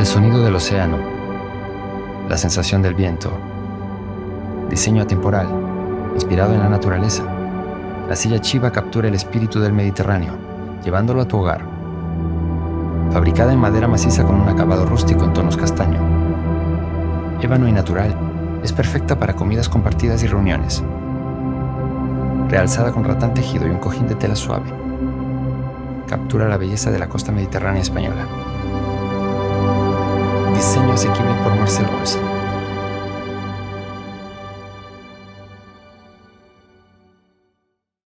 El sonido del océano, la sensación del viento, diseño atemporal, inspirado en la naturaleza. La silla Chiva captura el espíritu del Mediterráneo, llevándolo a tu hogar. Fabricada en madera maciza con un acabado rústico en tonos castaño. Ébano y natural, es perfecta para comidas compartidas y reuniones. Realzada con ratán tejido y un cojín de tela suave. Captura la belleza de la costa mediterránea española. Diseño asequible por Marcel Olsen.